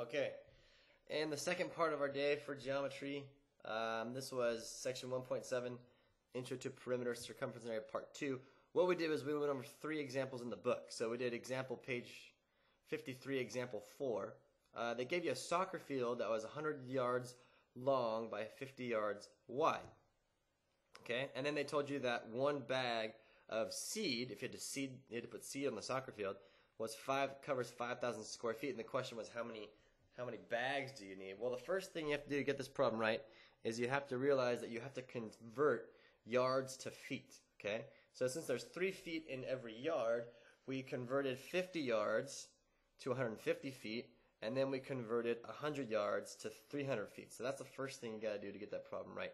Okay. And the second part of our day for geometry, um, this was section 1.7, Intro to Perimeter Circumference Area Part 2. What we did was we went over three examples in the book. So we did example page 53, example 4. Uh, they gave you a soccer field that was 100 yards long by 50 yards wide. Okay, and then they told you that one bag of seed, if you had to seed, you had to put seed on the soccer field, was five covers 5,000 square feet. And the question was how many how many bags do you need? Well, the first thing you have to do to get this problem right is you have to realize that you have to convert yards to feet. Okay, so since there's three feet in every yard, we converted 50 yards to 150 feet, and then we converted 100 yards to 300 feet. So that's the first thing you got to do to get that problem right.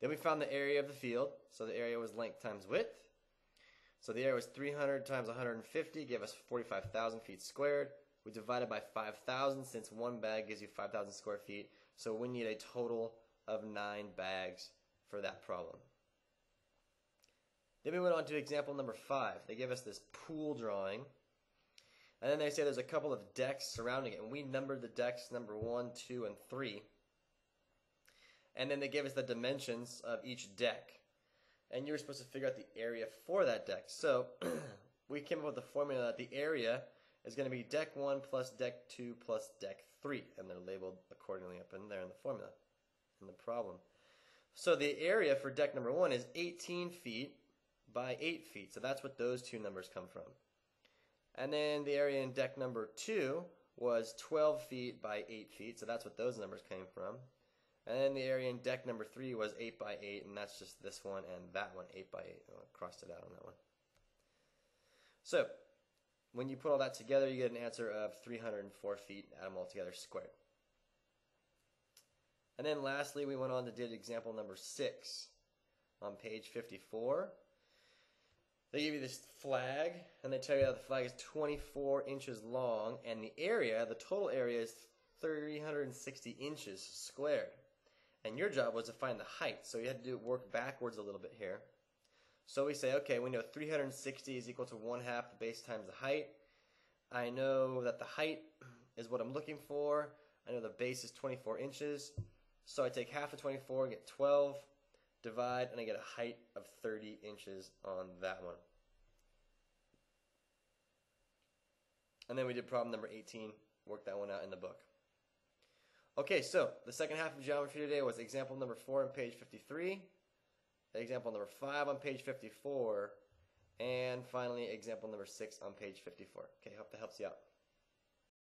Then we found the area of the field. So the area was length times width. So the area was 300 times 150, gave us 45,000 feet squared. We divided by 5,000 since one bag gives you 5,000 square feet. So we need a total of nine bags for that problem. Then we went on to example number five. They gave us this pool drawing. And then they say there's a couple of decks surrounding it. And we numbered the decks number one, two, and three. And then they gave us the dimensions of each deck and you were supposed to figure out the area for that deck. So we came up with the formula that the area is going to be deck 1 plus deck 2 plus deck 3, and they're labeled accordingly up in there in the formula, in the problem. So the area for deck number 1 is 18 feet by 8 feet, so that's what those two numbers come from. And then the area in deck number 2 was 12 feet by 8 feet, so that's what those numbers came from. And then the area in deck number three was 8 by 8 and that's just this one and that one, 8 by 8 I crossed it out on that one. So, when you put all that together, you get an answer of 304 feet, add them all together squared. And then lastly, we went on to did example number 6 on page 54. They give you this flag, and they tell you that the flag is 24 inches long, and the area, the total area, is 360 inches squared. And your job was to find the height. So you had to do work backwards a little bit here. So we say, okay, we know 360 is equal to 1 half the base times the height. I know that the height is what I'm looking for. I know the base is 24 inches. So I take half of 24, get 12, divide, and I get a height of 30 inches on that one. And then we did problem number 18, work that one out in the book. Okay, so the second half of geometry today was example number 4 on page 53, example number 5 on page 54, and finally example number 6 on page 54. Okay, hope that helps you out.